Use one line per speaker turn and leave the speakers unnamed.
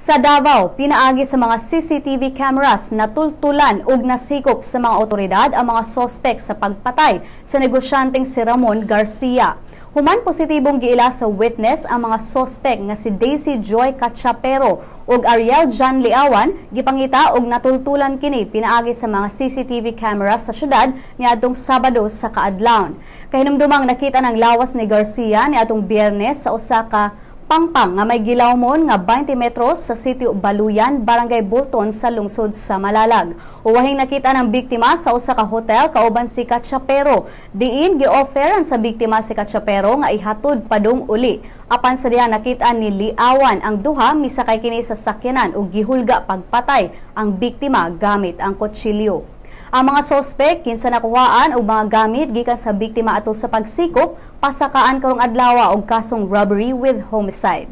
Sa Davao, pinaagi sa mga CCTV cameras na tultulan ug nasikop sa mga otoridad ang mga sospek sa pagpatay sa negosyanteng si Ramon Garcia. Human positibong giila sa witness ang mga sospek nga si Daisy Joy Cachapero ug Ariel John Liawan gipangita og natultulan kini pinaagi sa mga CCTV cameras sa syudad niadtong Sabado sa kaadlawon. Kahinumdumang nakita ng lawas ni Garcia niadtong Biyernes sa usa ka Pangpang nga may gilawmon nga 20 metros sa sitio Baluyan, Barangay Bulton sa lungsod sa Malalag. Uwahing nakita ng biktima sa usa ka hotel kauban si Katchapero. Diin gi-offeran sa biktima si Katchapero nga ihatod padung uli. Apan sa diha nakita ni Liawan ang duha misakay kini sa sakyanan ug gihulga pagpatay ang biktima gamit ang kutsilyo. Ang mga sospek kinsa nakuhaan og mga gamit gikan sa biktima ato sa pagsikop pasakaan karong adlaw og kasong robbery with homicide.